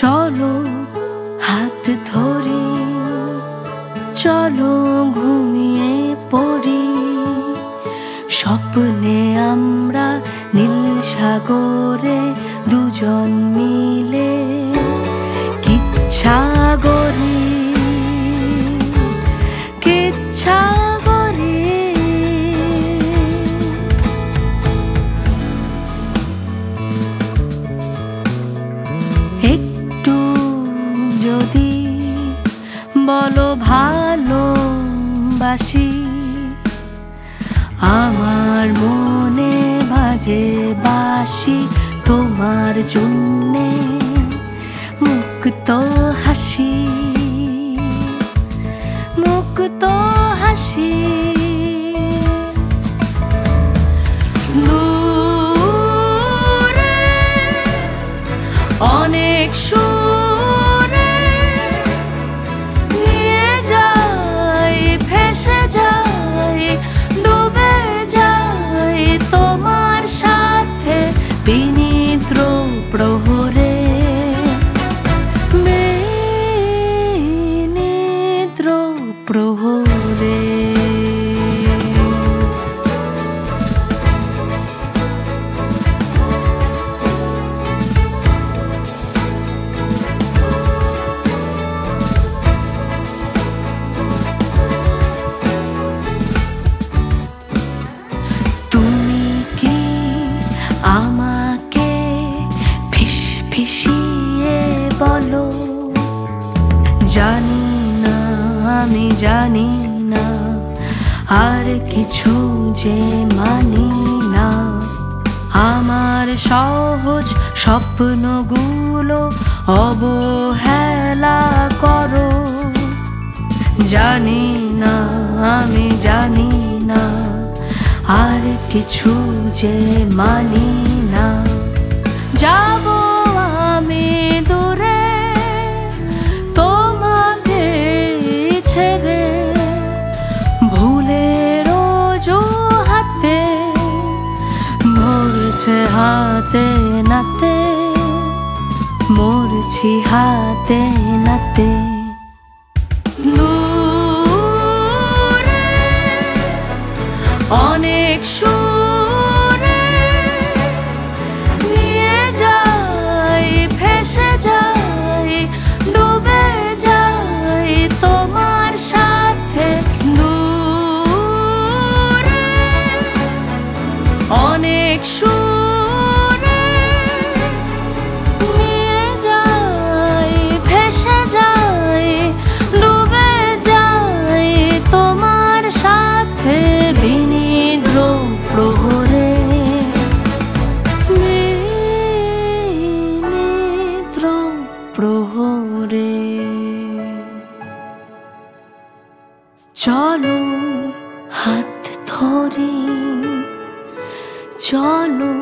চলো হাত ধরি চলো ঘুমিয়ে পড়ি। স্বপ্নে আমরা নীল সাগরে দুজন মিলে বলো ভালোবাসি। আমার মনে বাজে বাসি তোমার জন্যে মুক্ত হাসি। মুক্ত হাসি। অনেক সুরে প্রহরে জানি না, আর কিছু যে মানি না। আমার সহজ স্বপ্নগুলো অবহেলা করো। জানি না, আমি জানি না, আর কিছু যে মানি না। যাব মরছে হাতে নাতে মরছি হাতে নাতে। চলো হাত ধরি চলো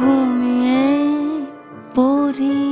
ঘুমিয়ে পড়ি।